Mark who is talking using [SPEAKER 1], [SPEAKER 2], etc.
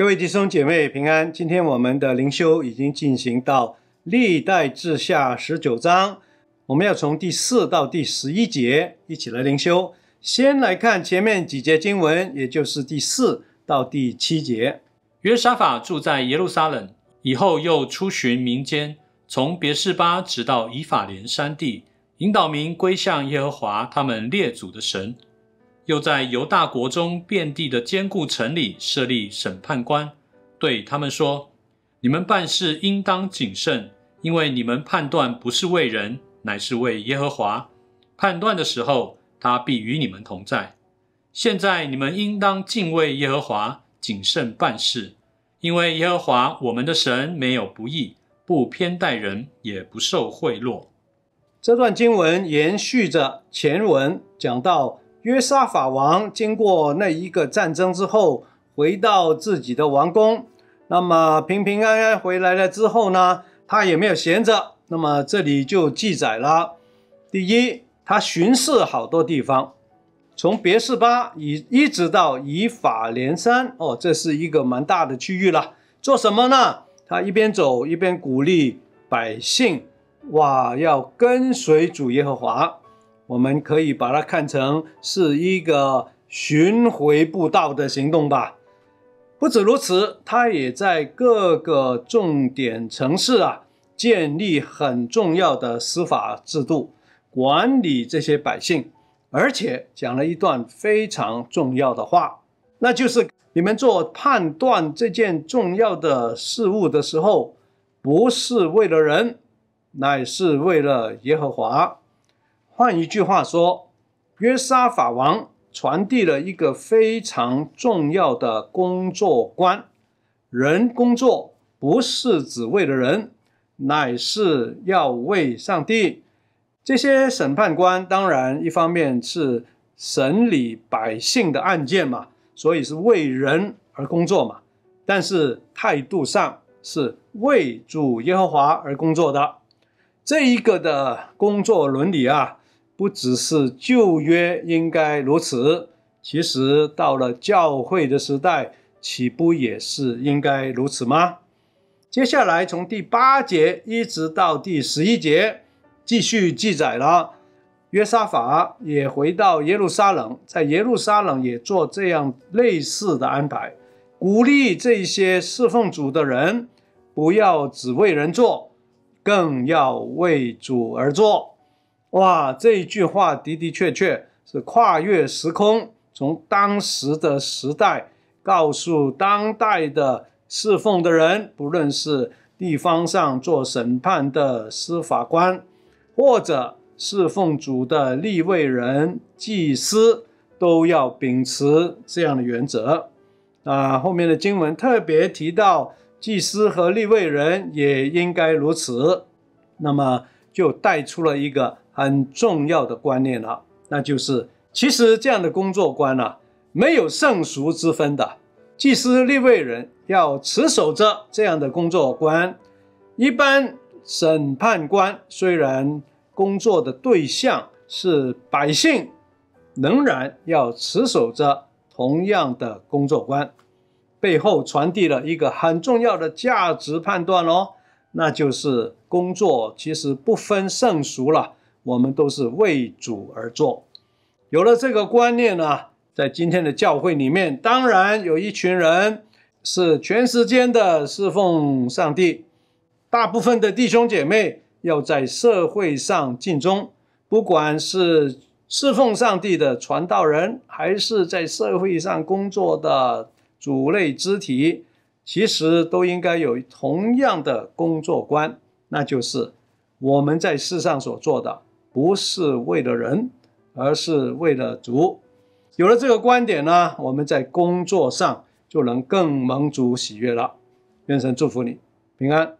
[SPEAKER 1] 各位弟兄姐妹平安。今天我们的灵修已经进行到历代志下十九章，我们要从第四到第十一节一起来灵修。先来看前面几节经文，也就是第四到第七节。
[SPEAKER 2] 约沙法住在耶路撒冷，以后又出巡民间，从别是巴直到以法莲山地，引导民归向耶和华他们列祖的神。又在犹大国中遍地的坚固城里设立审判官，对他们说：“你们办事应当谨慎，因为你们判断不是为人，乃是为耶和华。判断的时候，他必与你们同在。现在你们应当敬畏耶和华，谨慎办事，因为耶和华我们的神没有不义，不偏待人，也不受贿赂。”
[SPEAKER 1] 这段经文延续着前文，讲到。约沙法王经过那一个战争之后，回到自己的王宫，那么平平安安回来了之后呢，他也没有闲着。那么这里就记载了：第一，他巡视好多地方，从别是巴一一直到以法莲山，哦，这是一个蛮大的区域了。做什么呢？他一边走一边鼓励百姓，哇，要跟随主耶和华。我们可以把它看成是一个巡回布道的行动吧。不止如此，他也在各个重点城市啊建立很重要的司法制度，管理这些百姓，而且讲了一段非常重要的话，那就是你们做判断这件重要的事物的时候，不是为了人，乃是为了耶和华。换一句话说，约沙法王传递了一个非常重要的工作观：人工作不是只为了人，乃是要为上帝。这些审判官当然一方面是审理百姓的案件嘛，所以是为人而工作嘛。但是态度上是为主耶和华而工作的。这一个的工作伦理啊。不只是旧约应该如此，其实到了教会的时代，岂不也是应该如此吗？接下来从第八节一直到第十一节，继续记载了约沙法也回到耶路撒冷，在耶路撒冷也做这样类似的安排，鼓励这些侍奉主的人，不要只为人做，更要为主而做。哇，这一句话的的确确是跨越时空，从当时的时代告诉当代的侍奉的人，不论是地方上做审判的司法官，或者侍奉主的立位人、祭司，都要秉持这样的原则。啊，后面的经文特别提到，祭司和立位人也应该如此。那么就带出了一个。很重要的观念了，那就是其实这样的工作观呢，没有圣俗之分的。祭司立位人要持守着这样的工作观，一般审判官虽然工作的对象是百姓，仍然要持守着同样的工作观，背后传递了一个很重要的价值判断哦，那就是工作其实不分圣俗了。我们都是为主而做，有了这个观念呢，在今天的教会里面，当然有一群人是全时间的侍奉上帝，大部分的弟兄姐妹要在社会上尽忠，不管是侍奉上帝的传道人，还是在社会上工作的主类肢体，其实都应该有同样的工作观，那就是我们在世上所做的。不是为了人，而是为了主。有了这个观点呢，我们在工作上就能更蒙主喜悦了。愿神祝福你平安。